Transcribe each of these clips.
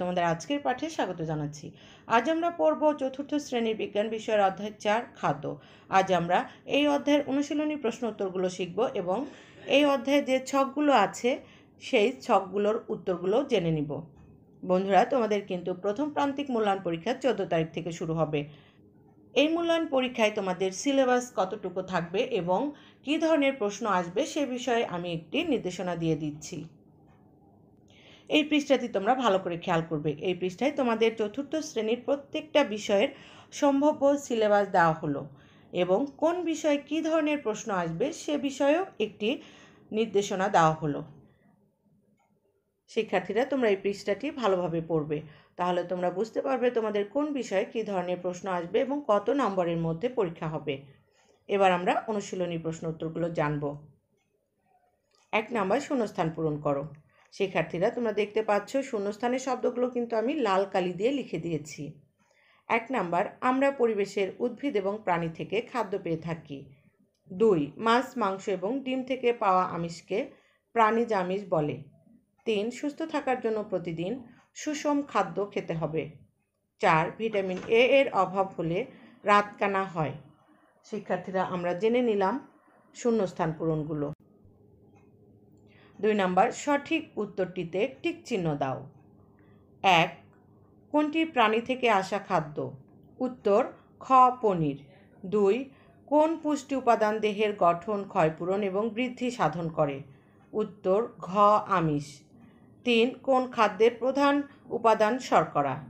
তোমাদের আজকের পাঠে স্বাগত জানাচ্ছি। আজ আমরা পড়ব চতুর্থ শ্রেণির বিজ্ঞান বিষয়ের অধ্যায় চার, খাদ্য। আজ আমরা এই অধ্যায়ের অনুশীলনী প্রশ্ন উত্তরগুলো শিখব এবং এই অধ্যায়ে যে ছকগুলো আছে, সেই ছকগুলোর উত্তরগুলো জেনে নিব। বন্ধুরা, তোমাদের কিন্তু প্রথম প্রান্তিক মূল্যায়ন পরীক্ষা চোদ্দ তারিখ থেকে শুরু হবে। এই মূল্যায়ন পরীক্ষায় তোমাদের সিলেবাস কতটুকু থাকবে এবং কী ধরনের প্রশ্ন আসবে সে বিষয়ে আমি একটি নির্দেশনা দিয়ে দিচ্ছি। এই পৃষ্ঠাটি তোমরা ভালো করে খেয়াল করবে। এই পৃষ্ঠায় তোমাদের চতুর্থ শ্রেণির প্রত্যেকটা বিষয়ের সম্ভাব্য সিলেবাস দেওয়া হলো এবং কোন বিষয়ে কী ধরনের প্রশ্ন আসবে সে বিষয়েও একটি নির্দেশনা দেওয়া হলো। শিক্ষার্থীরা, তোমরা এই পৃষ্ঠাটি ভালোভাবে পড়বে। তাহলে তোমরা বুঝতে পারবে তোমাদের কোন বিষয়ে কী ধরনের প্রশ্ন আসবে এবং কত নম্বরের মধ্যে পরীক্ষা হবে। এবার আমরা অনুশীলনী প্রশ্ন উত্তরগুলো জানব। এক নাম্বার, শূন্যস্থান পূরণ করো। শিক্ষার্থীরা, তোমরা দেখতে পাচ্ছ শূন্যস্থানের শব্দগুলো কিন্তু আমি লাল কালি দিয়ে লিখে দিয়েছি। এক নাম্বার, আমরা পরিবেশের উদ্ভিদ এবং প্রাণী থেকে খাদ্য পেয়ে থাকি। দুই, মাছ, মাংস এবং ডিম থেকে পাওয়া আমিষকে প্রাণীজ আমিষ বলে। তিন, সুস্থ থাকার জন্য প্রতিদিন সুষম খাদ্য খেতে হবে। চার, ভিটামিন এ এর অভাব হলে রাতকানা হয়। শিক্ষার্থীরা, আমরা জেনে নিলাম শূন্যস্থান পূরণগুলো। দুই নাম্বার, সঠিক উত্তরটিতে টিক চিহ্ন দাও। এক কোনটি প্রাণী থেকে আসা খাদ্য? উত্তর, খ, পনির। দুই, কোন পুষ্টি উপাদান দেহের গঠন, ক্ষয়পূরণ এবং বৃদ্ধি সাধন করে? উত্তর, ঘ, আমিষ। তিন, কোন খাদ্যের প্রধান উপাদান শর্করা?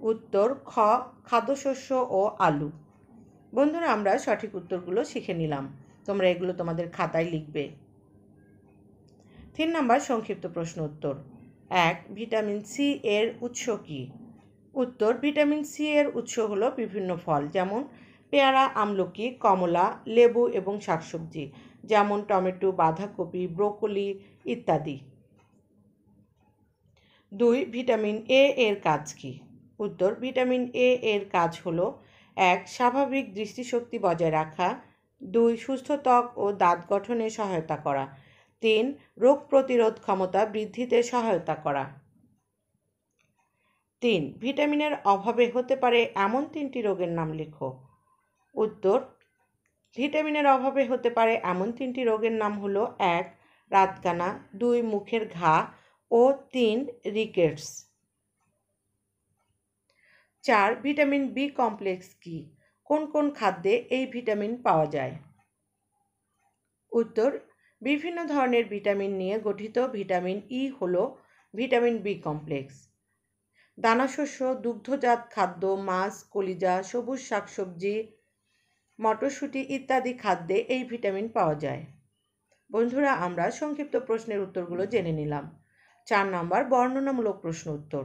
উত্তর, খ, খাদ্যশস্য ও আলু। বন্ধুরা, আমরা সঠিক উত্তরগুলো শিখে নিলাম। তোমরা এগুলো তোমাদের খাতায় লিখবে। তিন নম্বর সংক্ষিপ্ত প্রশ্ন উত্তর। এক, ভিটামিন সি এর উৎস কী? উত্তর, ভিটামিন সি এর উৎস হলো বিভিন্ন ফল, যেমন পেয়ারা, আমলকি, কমলা, লেবু এবং শাকসবজি, যেমন টমেটো, বাঁধাকপি, ব্রোকলি ইত্যাদি। দুই, ভিটামিন এ এর কাজ কী? উত্তর, ভিটামিন এ এর কাজ হলো, এক, স্বাভাবিক দৃষ্টিশক্তি বজায় রাখা, দুই, সুস্থ ত্বক ও দাঁত গঠনে সহায়তা করা তিন, রোগ প্রতিরোধ ক্ষমতা বৃদ্ধিতে সহায়তা করা। তিন, ভিটামিনের অভাবে হতে পারে এমন তিনটি রোগের নাম লেখো। উত্তর, ভিটামিনের অভাবে হতে পারে এমন তিনটি রোগের নাম হলো এক, রাতকানা, দুই, মুখের ঘা ও তিন, রিকেটস। চার, ভিটামিন বি কমপ্লেক্স কি? কোন কোন খাদ্যে এই ভিটামিন পাওয়া যায়? উত্তর বিভিন্ন ধরনের ভিটামিন নিয়ে গঠিত ভিটামিন ই হল ভিটামিন বি কমপ্লেক্স দানাশস্য, দুগ্ধজাত খাদ্য, মাছ, কলিজা, সবুজ শাকসবজি, মটরশুঁটি ইত্যাদি খাদ্যে এই ভিটামিন পাওয়া যায়। বন্ধুরা, আমরা সংক্ষিপ্ত প্রশ্নের উত্তরগুলো জেনে নিলাম। চার নম্বর বর্ণনামূলক প্রশ্ন উত্তর।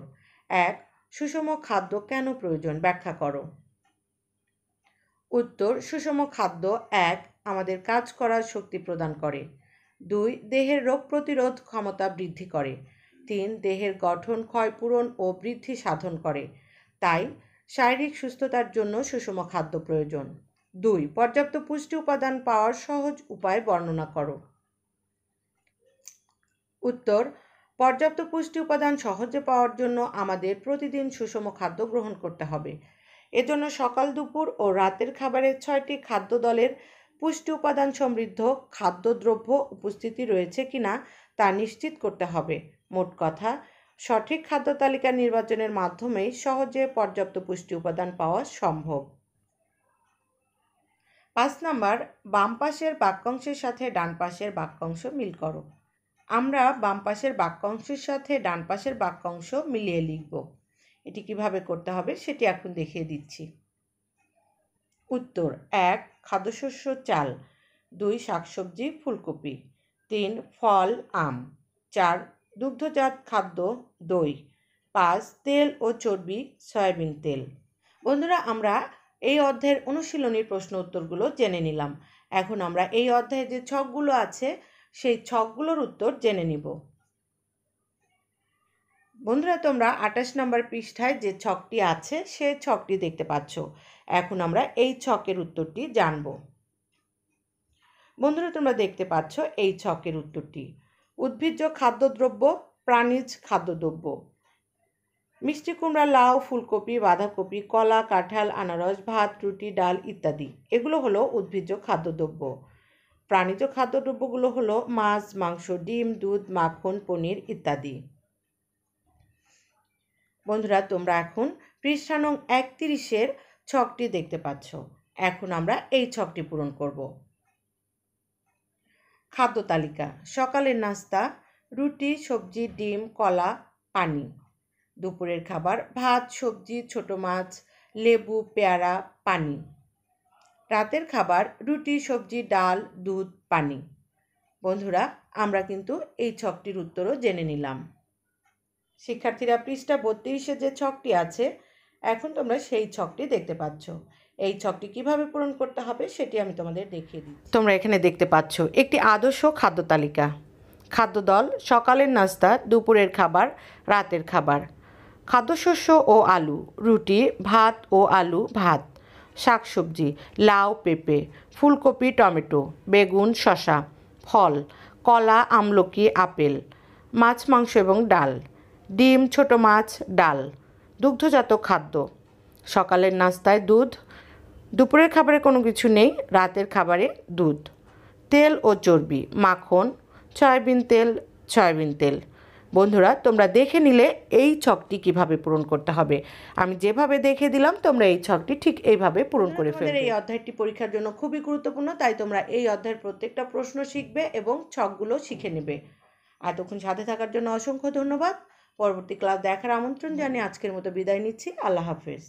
এক, সুষম খাদ্য কেন প্রয়োজন? ব্যাখ্যা করো। উত্তর, সুষম খাদ্য এক, আমাদের কাজ করার শক্তি প্রদান করে। দুই, দেহের রোগ প্রতিরোধ ক্ষমতা বৃদ্ধি করে। তিন, দেহের গঠন ক্ষয়পূরণ ও বৃদ্ধি সাধন করে। তাই শারীরিক সুস্থতার জন্য সুষম খাদ্য প্রয়োজন। দুই, পর্যাপ্ত পুষ্টি উপাদান পাওয়ার সহজ উপায় বর্ণনা করো। উত্তর, পর্যাপ্ত পুষ্টি উপাদান সহজে পাওয়ার জন্য আমাদের প্রতিদিন সুষম খাদ্য গ্রহণ করতে হবে। এজন্য সকাল দুপুর ও রাতের খাবারের ছয়টি খাদ্য দলের পুষ্টি উপাদান সমৃদ্ধ খাদ্যদ্রব্য উপস্থিতি রয়েছে কিনা তা নিশ্চিত করতে হবে। মোট কথা, সঠিক খাদ্য তালিকা নির্বাচনের মাধ্যমেই সহজে পর্যাপ্ত পুষ্টি উপাদান পাওয়া সম্ভব। পাঁচ নাম্বার, বাম পাশের বাক্যাংশের সাথে ডান পাশের বাক্যাংশ মিল করো। আমরা বাম পাশের বাক্যাংশের সাথে ডান পাশের বাক্যাংশ মিলিয়ে লিখব। এটি কীভাবে করতে হবে সেটি এখন দেখিয়ে দিচ্ছি। উত্তর, এক খাদ্যশস্য চাল, দুই শাকসবজি, ফুলকপি, তিন ফল, আম, চার দুগ্ধজাত খাদ্য, দই, পাঁচ তেল ও চর্বি, সয়াবিন তেল। বন্ধুরা, আমরা এই অধ্যায়ের অনুশীলনীর প্রশ্ন উত্তরগুলো জেনে নিলাম। এখন আমরা এই অধ্যায়ে যে ছকগুলো আছে, সেই ছকগুলোর উত্তর জেনে নিব। বন্ধুরা, তোমরা আঠাশ নম্বর পৃষ্ঠায় যে ছকটি আছে, সে ছকটি দেখতে পাচ্ছ। এখন আমরা এই ছকের উত্তরটি জানব। বন্ধুরা, তোমরা দেখতে পাচ্ছ এই ছকের উত্তরটি। উদ্ভিজ্জ খাদ্যদ্রব্য, প্রাণীজ খাদ্যদ্রব্য। মিষ্টি কুমড়া, লাউ, ফুলকপি, বাঁধাকপি, কলা, কাঁঠাল, আনারস, ভাত, রুটি, ডাল ইত্যাদি। এগুলো হলো উদ্ভিজ্জ খাদ্যদ্রব্য। প্রাণীজ খাদ্যদ্রব্যগুলো হলো মাছ, মাংস, ডিম, দুধ, মাখন, পনির ইত্যাদি। বন্ধুরা, তোমরা এখন পৃষ্ঠা নং একত্রিশের ছকটি দেখতে পাচ্ছ। এখন আমরা এই ছকটি পূরণ করব। খাদ্য তালিকা, সকালের নাস্তা, রুটি, সবজি, ডিম, কলা, পানি। দুপুরের খাবার, ভাত, সবজি, ছোট মাছ, লেবু, পেয়ারা, পানি। রাতের খাবার, রুটি, সবজি, ডাল, দুধ, পানি। বন্ধুরা, আমরা কিন্তু এই ছকটির উত্তরও জেনে নিলাম। শিক্ষার্থীরা পৃষ্ঠা বত্রিশে যে ছকটি আছে, এখন তোমরা সেই ছকটি দেখতে পাচ্ছ। এই ছকটি কীভাবে পূরণ করতে হবে সেটি আমি তোমাদের দেখিয়ে দিই তোমরা এখানে দেখতে পাচ্ছ একটি আদর্শ খাদ্য তালিকা। খাদ্য দল, সকালের নাস্তা, দুপুরের খাবার, রাতের খাবার। খাদ্যশস্য ও আলু, রুটি, ভাত ও আলু, ভাত। শাকসবজি, লাউ, পেঁপে, ফুলকপি, টমেটো, বেগুন শশা ফল, কলা, আমলকি, আপেল, মাছ, মাংস এবং ডাল। ডিম ছোট মাছ ডাল দুগ্ধজাত খাদ্য। সকালের নাস্তায় দুধ দুপুরের খাবারে কোনো কিছু নেই রাতের খাবারে দুধ। তেল ও চর্বি মাখন সয়াবিন তেল সয়াবিন তেল। বন্ধুরা তোমরা দেখে নিলে এই ছকটি কীভাবে পূরণ করতে হবে। আমি যেভাবে দেখে দিলাম তোমরা এই ছকটি ঠিক এইভাবে পূরণ করে ফেলবে এই অধ্যায়টি পরীক্ষার জন্য খুবই গুরুত্বপূর্ণ তাই তোমরা এই অধ্যায়ের প্রত্যেকটা প্রশ্ন শিখবে এবং ছকগুলো শিখে নেবে। এতক্ষণ সাথে থাকার জন্য অসংখ্য ধন্যবাদ। পরবর্তী ক্লাস দেখার আমন্ত্রণ জানিয়ে আজকের মতো বিদায় নিচ্ছি। আল্লাহ হাফেজ।